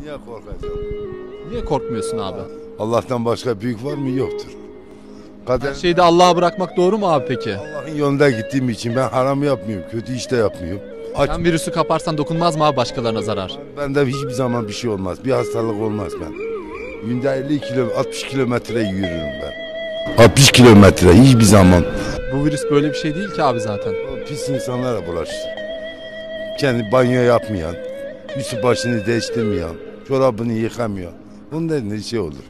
Niye korkacağım? Niye korkmuyorsun abi? Allah'tan başka büyük var mı? Yoktur. Kader Her şeyi de Allah'a bırakmak doğru mu abi peki? Allah'ın yolunda gittiğim için ben haram yapmıyorum, kötü iş de yapmıyorum. Aç, Sen virüsü kaparsan dokunmaz mı abi başkalarına zarar? bende hiçbir zaman bir şey olmaz, bir hastalık olmaz ben. Günde 50 kilo, 60 kilometre yürürüm ben. 60 kilometre hiçbir zaman. Bu virüs böyle bir şey değil ki abi zaten. O pis insanlara bulaşır. Kendi banyo yapmayan, üstü başını değiştirmeyen, çorabını yıkamayan. Bunların ne şey olur.